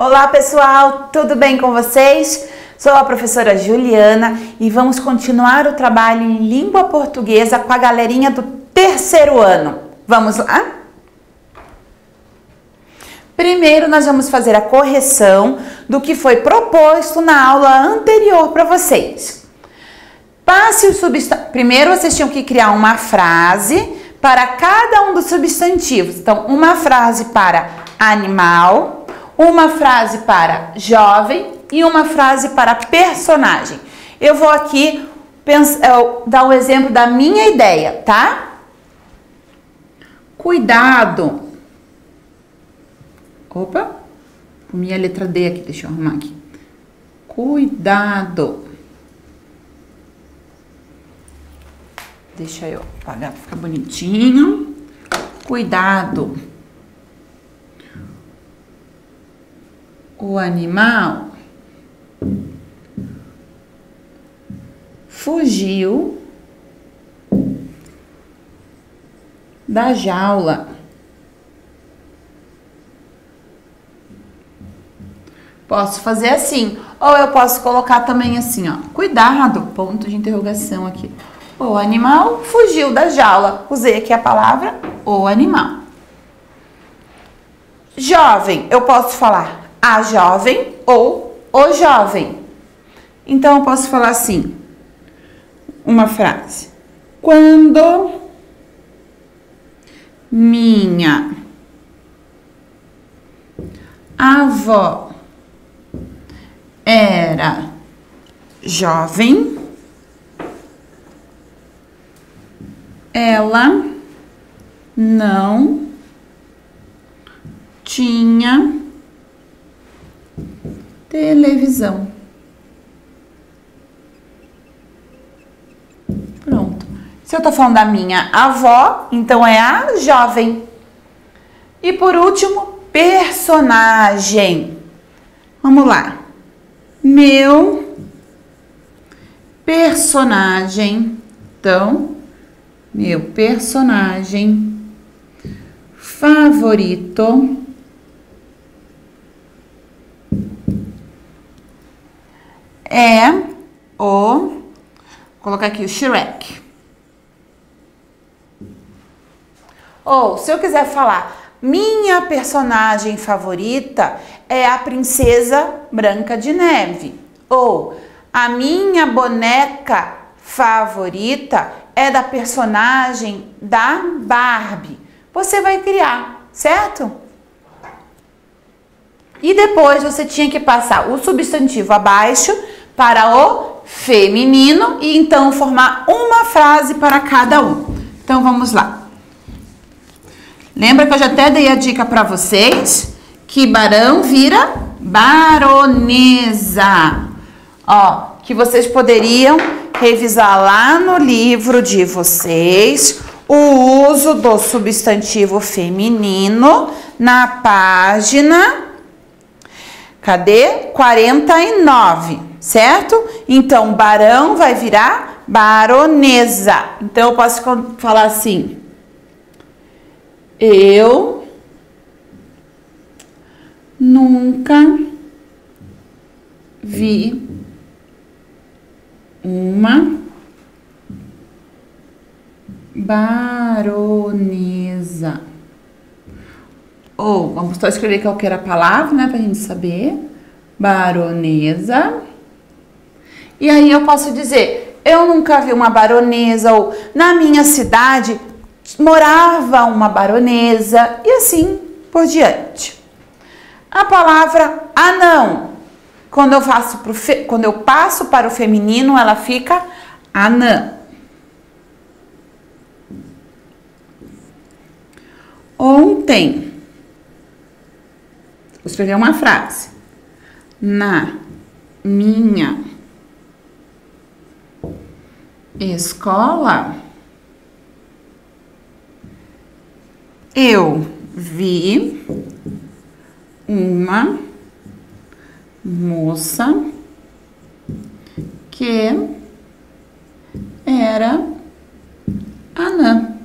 Olá pessoal, tudo bem com vocês? Sou a professora Juliana e vamos continuar o trabalho em língua portuguesa com a galerinha do terceiro ano. Vamos lá? Primeiro nós vamos fazer a correção do que foi proposto na aula anterior para vocês. Passe o substantivo. Primeiro vocês tinham que criar uma frase para cada um dos substantivos. Então, uma frase para animal, uma frase para jovem e uma frase para personagem. Eu vou aqui pensar, dar um exemplo da minha ideia, tá? Cuidado. Opa, minha letra D aqui, deixa eu arrumar aqui. Cuidado. Deixa eu apagar para ficar bonitinho. Cuidado. O animal fugiu da jaula. Posso fazer assim, ou eu posso colocar também assim, ó. Cuidado, ponto de interrogação aqui. O animal fugiu da jaula. Usei aqui a palavra o animal. Jovem, eu posso falar a jovem ou o jovem. Então eu posso falar assim, uma frase. Quando minha avó era jovem, ela não tinha televisão. Pronto. Se eu tô falando da minha avó, então é a jovem. E por último, personagem. Vamos lá. Meu personagem. Então, meu personagem favorito é o. Vou colocar aqui o Shrek. Ou, se eu quiser falar, minha personagem favorita é a Princesa Branca de Neve. Ou, a minha boneca favorita é da personagem da Barbie. Você vai criar, certo? E depois você tinha que passar o substantivo abaixo para o feminino e então formar uma frase para cada um. Então vamos lá. Lembra que eu já até dei a dica para vocês que barão vira baronesa. Ó, que vocês poderiam revisar lá no livro de vocês o uso do substantivo feminino na página Cadê? 49 certo? Então, barão vai virar baronesa. Então, eu posso falar assim: Eu nunca vi uma baronesa. Ou, vamos só escrever qualquer palavra, né, pra gente saber. Baronesa. E aí eu posso dizer, eu nunca vi uma baronesa, ou na minha cidade morava uma baronesa, e assim por diante. A palavra anão, quando eu, faço pro fe... quando eu passo para o feminino, ela fica anã. Ontem, vou escrever uma frase. Na minha escola, eu vi uma moça que era anã.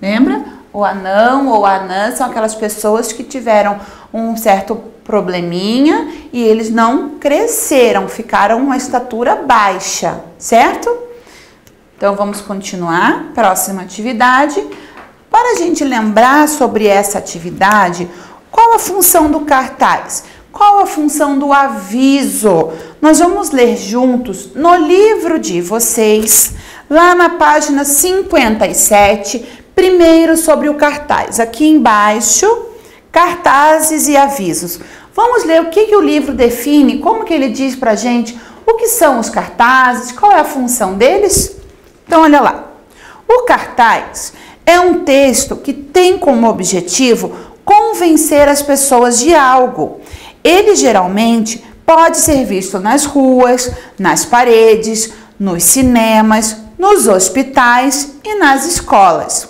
Lembra? O anão ou anã são aquelas pessoas que tiveram um certo probleminha e eles não cresceram, ficaram uma estatura baixa, certo? Então vamos continuar. Próxima atividade. Para a gente lembrar sobre essa atividade, qual a função do cartaz? Qual a função do aviso? Nós vamos ler juntos no livro de vocês, lá na página 57, primeiro sobre o cartaz. Aqui embaixo, cartazes e avisos. Vamos ler o que, que o livro define, como que ele diz para gente o que são os cartazes, qual é a função deles. Então, olha lá. O cartaz é um texto que tem como objetivo convencer as pessoas de algo. Ele geralmente pode ser visto nas ruas, nas paredes, nos cinemas, nos hospitais e nas escolas.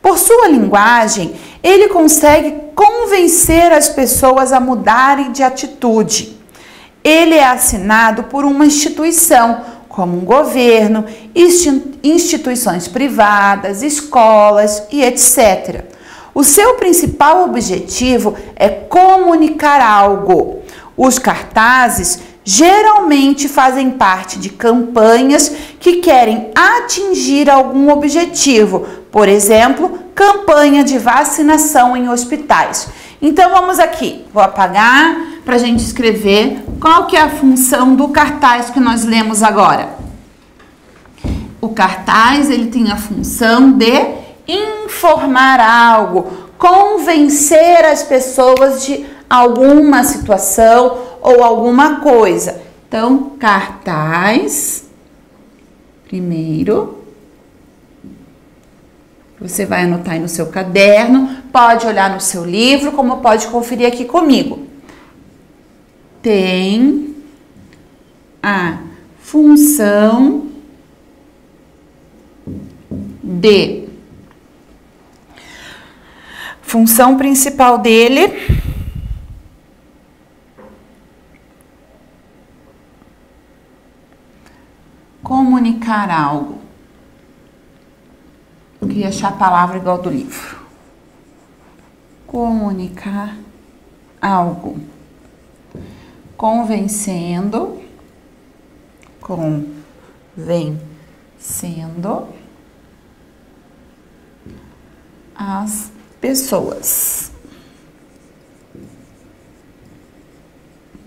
Por sua linguagem, ele consegue convencer as pessoas a mudarem de atitude. Ele é assinado por uma instituição, como um governo, instituições privadas, escolas e etc. O seu principal objetivo é comunicar algo. Os cartazes geralmente fazem parte de campanhas que querem atingir algum objetivo, por exemplo, campanha de vacinação em hospitais. Então vamos aqui, vou apagar para a gente escrever qual que é a função do cartaz que nós lemos agora. O cartaz ele tem a função de informar algo, convencer as pessoas de alguma situação ou alguma coisa. Então, cartaz, primeiro, você vai anotar aí no seu caderno, pode olhar no seu livro, como pode conferir aqui comigo. Tem a função de função principal dele comunicar algo. Eu queria achar a palavra igual do livro. Comunicar algo. Convencendo. Convencendo as pessoas.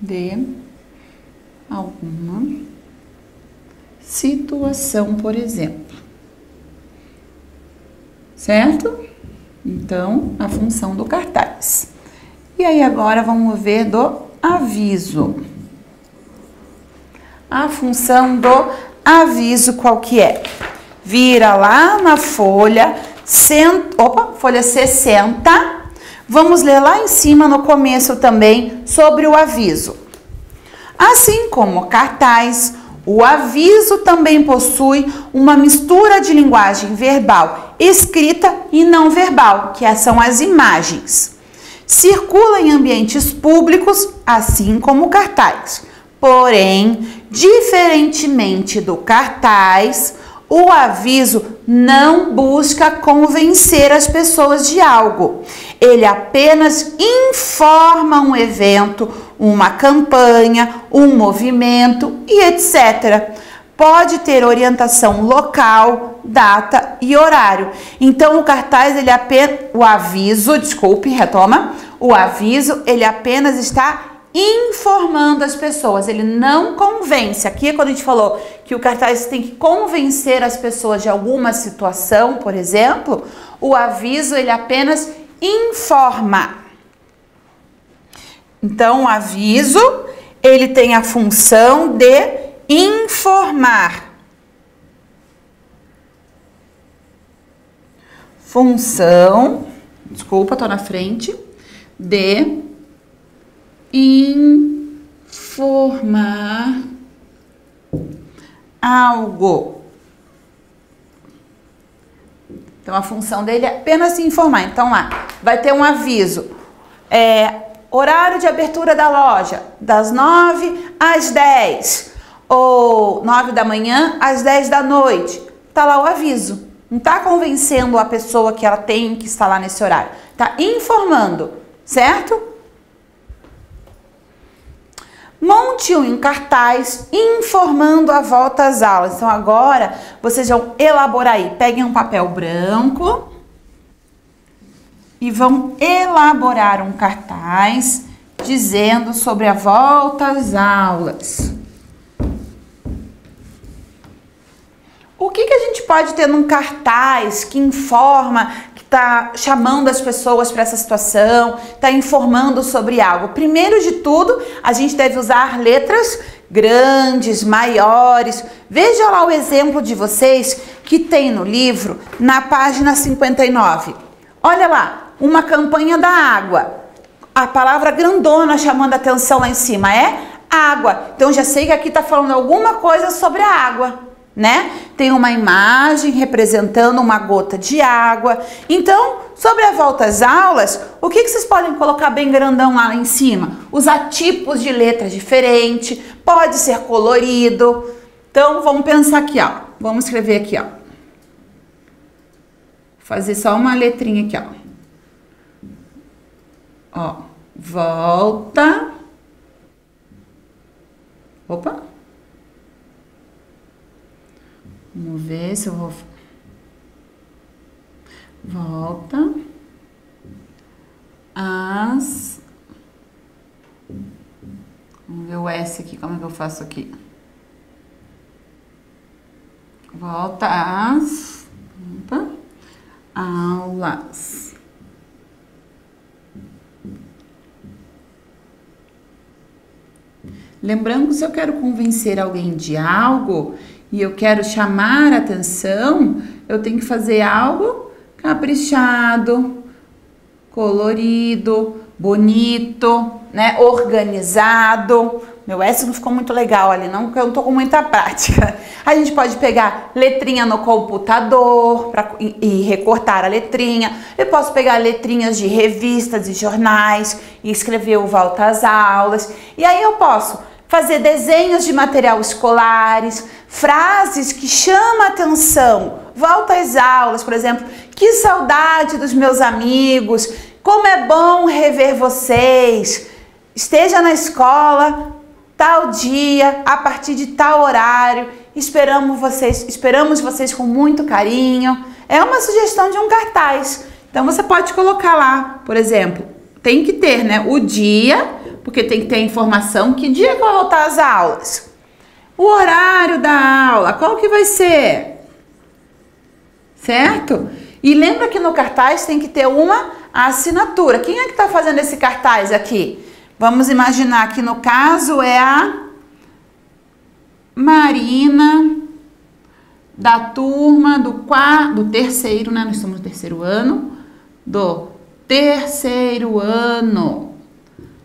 De alguma situação, por exemplo certo? Então, a função do cartaz. E aí agora vamos ver do aviso. A função do aviso qual que é? Vira lá na folha, cent... Opa, folha 60. Vamos ler lá em cima no começo também sobre o aviso. Assim como cartaz, o aviso também possui uma mistura de linguagem verbal, escrita e não verbal, que são as imagens. Circula em ambientes públicos, assim como cartaz. Porém, diferentemente do cartaz, o aviso não busca convencer as pessoas de algo. Ele apenas informa um evento, uma campanha, um movimento e etc. Pode ter orientação local, data e horário. Então o cartaz ele apenas o aviso, desculpe, retoma. O aviso ele apenas está informando as pessoas, ele não convence. Aqui é quando a gente falou que o cartaz tem que convencer as pessoas de alguma situação, por exemplo, o aviso ele apenas informa. Então, o aviso, ele tem a função de informar. Função, desculpa, tô na frente, de informar algo. Então, a função dele é apenas informar. Então, lá, vai ter um aviso. É, Horário de abertura da loja, das 9 às 10 ou 9 da manhã às 10 da noite. Tá lá o aviso. Não está convencendo a pessoa que ela tem que estar lá nesse horário. Está informando, certo? Monte um cartaz informando a volta às aulas. Então agora vocês vão elaborar aí. Peguem um papel branco e vão elaborar um cartaz dizendo sobre a volta às aulas. O que, que a gente pode ter num cartaz que informa, que está chamando as pessoas para essa situação, está informando sobre algo? Primeiro de tudo, a gente deve usar letras grandes, maiores. Veja lá o exemplo de vocês que tem no livro, na página 59. Olha lá, uma campanha da água. A palavra grandona chamando a atenção lá em cima é água. Então já sei que aqui está falando alguma coisa sobre a água né? Tem uma imagem representando uma gota de água. Então, sobre a volta às aulas, o que, que vocês podem colocar bem grandão lá em cima? Usar tipos de letras diferentes, pode ser colorido. Então, vamos pensar aqui, ó. Vamos escrever aqui, ó. Fazer só uma letrinha aqui, ó. Ó, volta. Opa. Vamos ver se eu vou. Volta. As. Vamos ver o S aqui, como é que eu faço aqui? Volta as. Opa, aulas. Lembrando que se eu quero convencer alguém de algo, e eu quero chamar atenção, eu tenho que fazer algo caprichado, colorido, bonito, né? Organizado. Meu S não ficou muito legal ali, não, porque eu não tô com muita prática. A gente pode pegar letrinha no computador pra, e, e recortar a letrinha. Eu posso pegar letrinhas de revistas e jornais e escrever o volta às aulas. E aí eu posso fazer desenhos de material escolares, frases que chamam a atenção. Volta às aulas, por exemplo. Que saudade dos meus amigos. Como é bom rever vocês. Esteja na escola tal dia, a partir de tal horário. Esperamos vocês, esperamos vocês com muito carinho. É uma sugestão de um cartaz. Então você pode colocar lá, por exemplo, tem que ter, né, o dia, porque tem que ter informação que dia que vai voltar às aulas. O horário da aula, qual que vai ser? Certo? E lembra que no cartaz tem que ter uma assinatura. Quem é que está fazendo esse cartaz aqui? Vamos imaginar que no caso é a Marina da turma do quarto, do terceiro, né? Nós estamos no terceiro ano, do terceiro ano.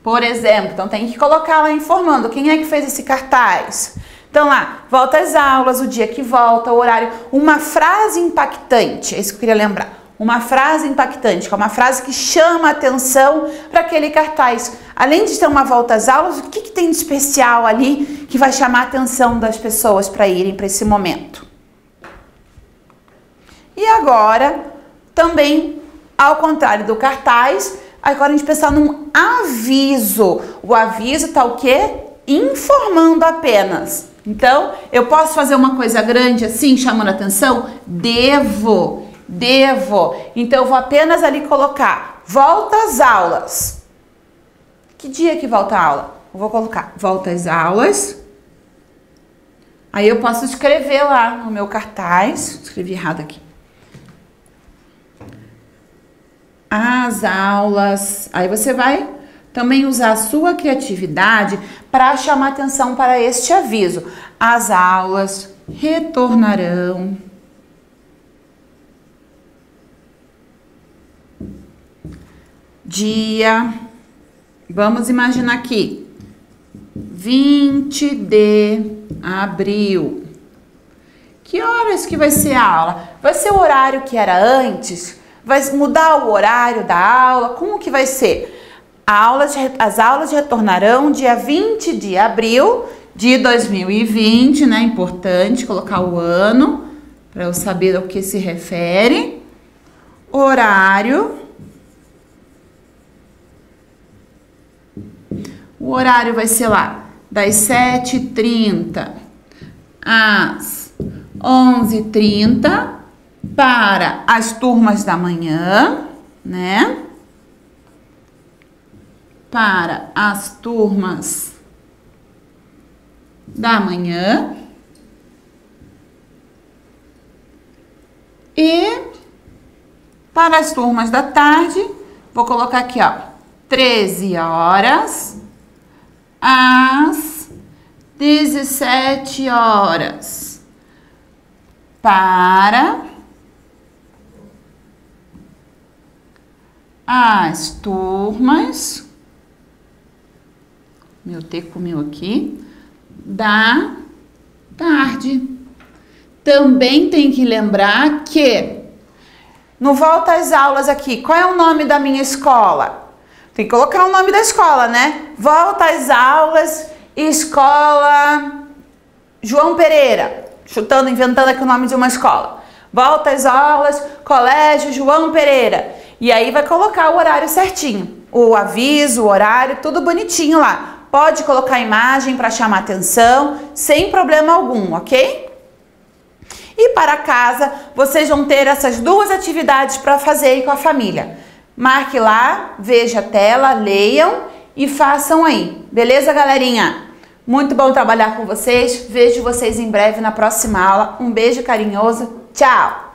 Por exemplo, então tem que colocar lá informando quem é que fez esse cartaz. Então lá, volta às aulas, o dia que volta, o horário, uma frase impactante, é isso que eu queria lembrar. Uma frase impactante, que é uma frase que chama a atenção para aquele cartaz. Além de ter uma volta às aulas, o que, que tem de especial ali que vai chamar a atenção das pessoas para irem para esse momento? E agora, também, ao contrário do cartaz, agora a gente pensar num aviso. O aviso está o quê? Informando apenas. Então, eu posso fazer uma coisa grande assim, chamando atenção? Devo, devo. Então, eu vou apenas ali colocar volta às aulas. Que dia que volta a aula? Eu vou colocar volta às aulas. Aí eu posso escrever lá no meu cartaz, escrevi errado aqui. As aulas. Aí você vai também usar a sua criatividade para chamar atenção para este aviso. As aulas retornarão. Dia, vamos imaginar aqui, 20 de abril. Que horas que vai ser a aula? Vai ser o horário que era antes? Vai mudar o horário da aula? Como que vai ser? Aulas, as aulas retornarão dia 20 de abril de 2020, né? Importante colocar o ano. para eu saber ao que se refere. Horário. O horário vai ser lá das 7h30 às 11h30 para as turmas da manhã, né? Para as turmas da manhã. E para as turmas da tarde, vou colocar aqui, ó, 13 horas às 17 horas. Para as turmas, meu T comiu aqui, da tarde. Também tem que lembrar que no volta às aulas aqui, qual é o nome da minha escola? Tem que colocar o nome da escola, né? Volta às aulas, escola João Pereira. Chutando, inventando aqui o nome de uma escola. Volta às aulas, colégio João Pereira. E aí vai colocar o horário certinho. O aviso, o horário, tudo bonitinho lá. Pode colocar a imagem para chamar atenção, sem problema algum, ok? E para casa, vocês vão ter essas duas atividades para fazer com a família. Marque lá, veja a tela, leiam e façam aí. Beleza, galerinha? Muito bom trabalhar com vocês. Vejo vocês em breve na próxima aula. Um beijo carinhoso. Tchau!